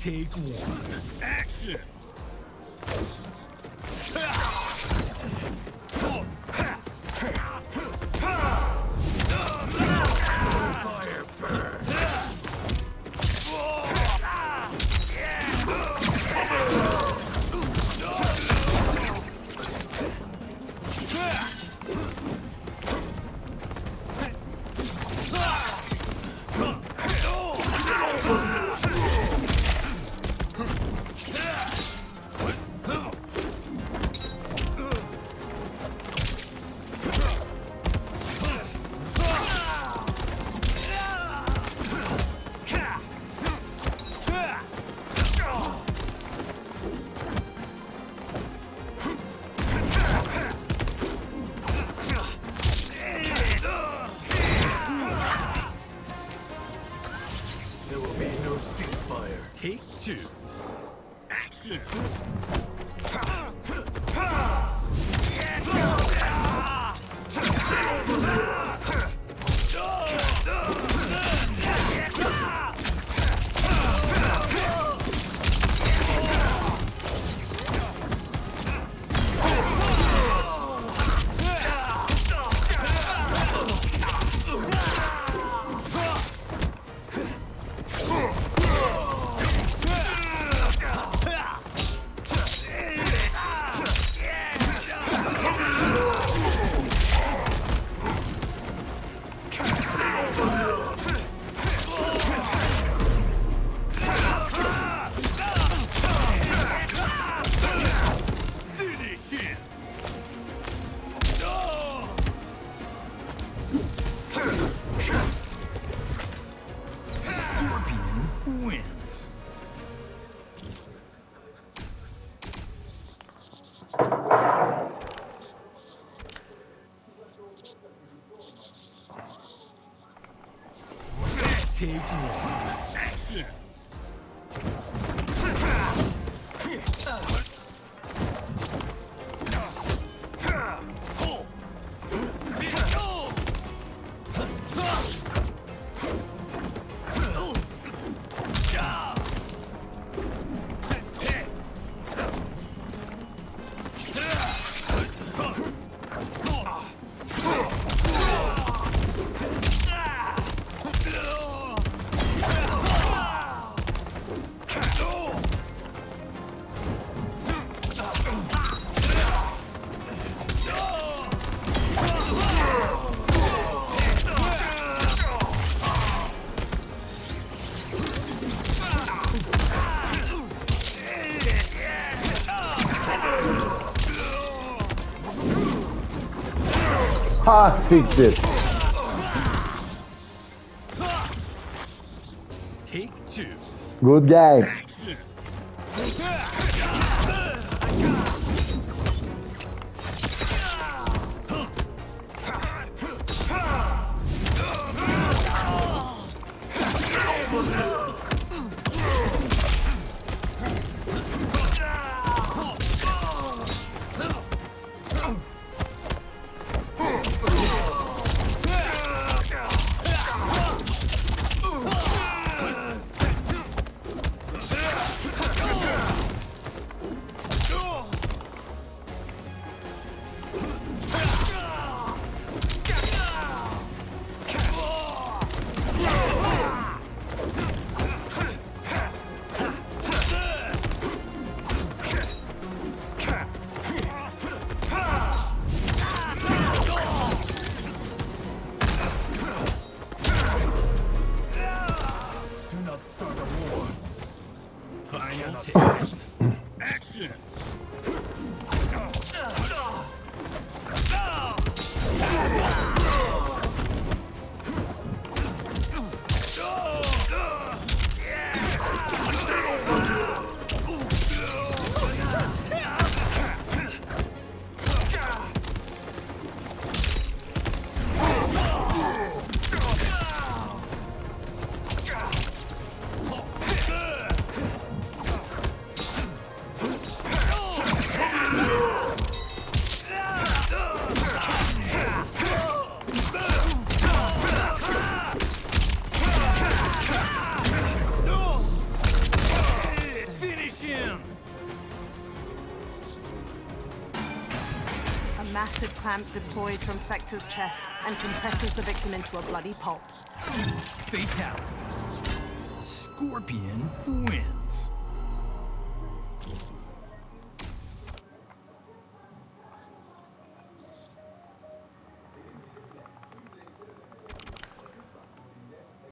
Take one. Action! Two. Action! Wins. Take one. Action! Ha siktir. Take two. Good game. Final action. Massive clamp deploys from Sektor's chest and compresses the victim into a bloody pulp. Fatality. Scorpion wins.